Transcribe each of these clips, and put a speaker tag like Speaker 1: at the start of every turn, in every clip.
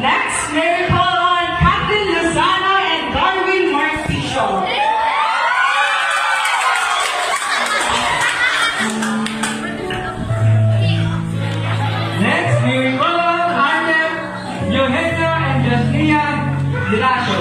Speaker 1: Next, Mary Paul on Captain Lozano and Darwin Marcy Show.
Speaker 2: Next, Mary Paul, Harlem, Johanna, and Jasmine Dilacio.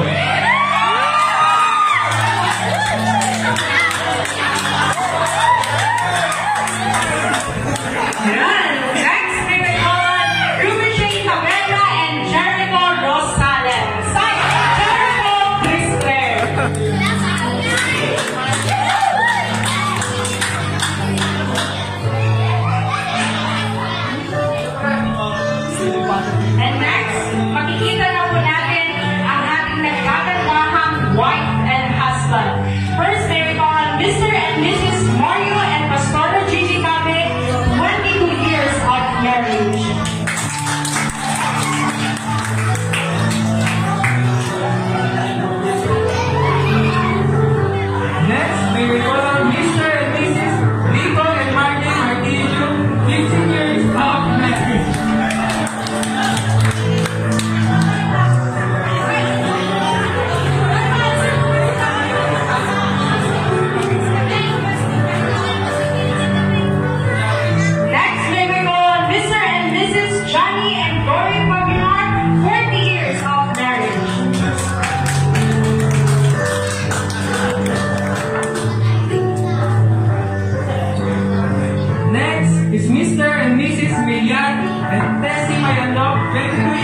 Speaker 2: Thank you.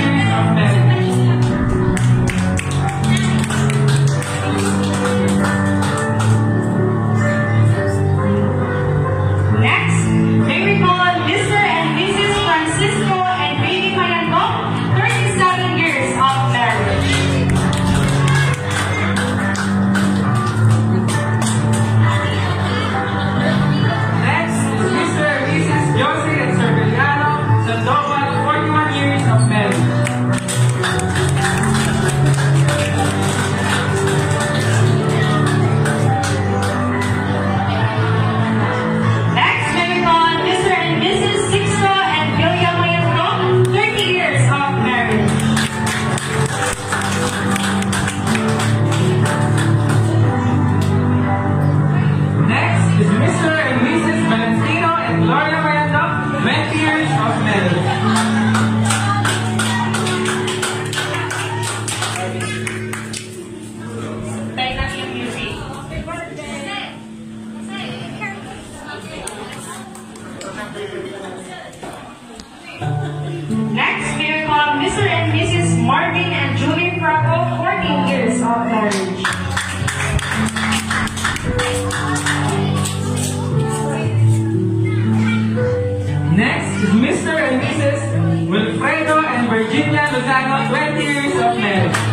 Speaker 2: Next, Mr. and Mrs. Wilfredo and Virginia Lozano, 20 years of marriage.